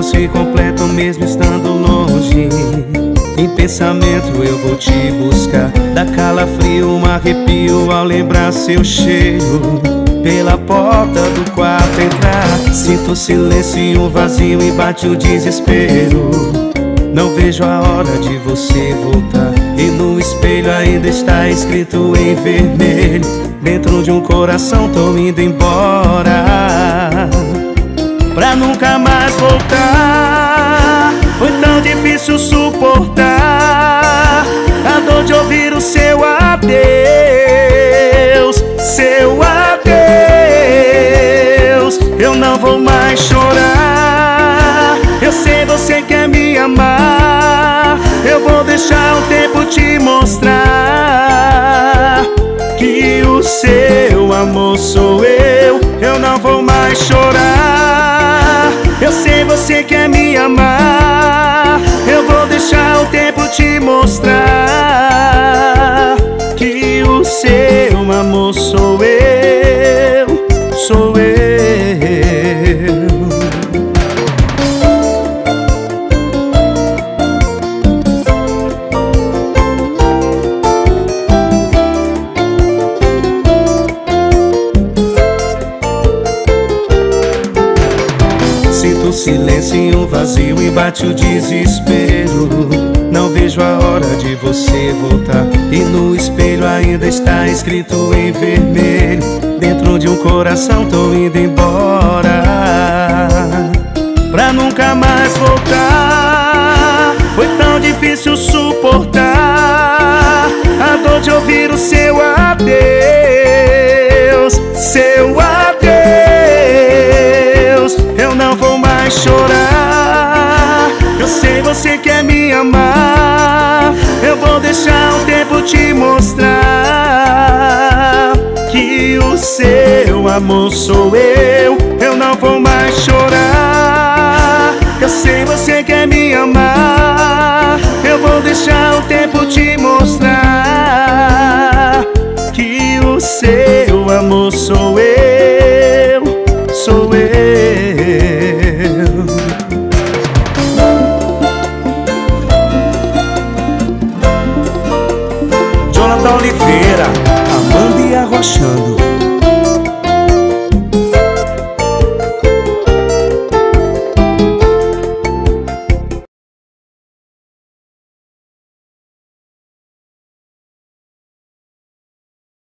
corpos se completam mesmo estando longe. Em pensamento eu vou te buscar. Dá calafrio, um arrepio ao lembrar seu cheiro. Pela porta do quarto entrar Sinto silêncio e um vazio e bate o desespero. Não vejo a hora de você voltar. E no espelho ainda está escrito em vermelho. Dentro de um coração tô indo embora pra nunca mais voltar. Foi tão difícil suportar a dor de ouvir o seu adeus, seu adeus. Eu não vou mais chorar. Eu sei você quer me amar. Eu vou deixar o tempo te mostrar que o seu amor sou eu. Eu não vou mais chorar. Você quer me amar? Eu vou deixar o tempo te mostrar Sinto silêncio vazio e bate o desespero. Não vejo a hora de você voltar. E no espelho ainda está escrito em vermelho. Dentro de um coração tô indo embora. Pra nunca mais voltar. Foi tão difícil suportar A dor de ouvir o seu adeus Seu quer me amar, eu vou deixar o tempo te mostrar que o seu amor sou eu. Eu não vou mais chorar. Eu sei você quer me amar, eu vou deixar o tempo te mostrar que o seu amor sou eu. Oliveira, amando e arrochando.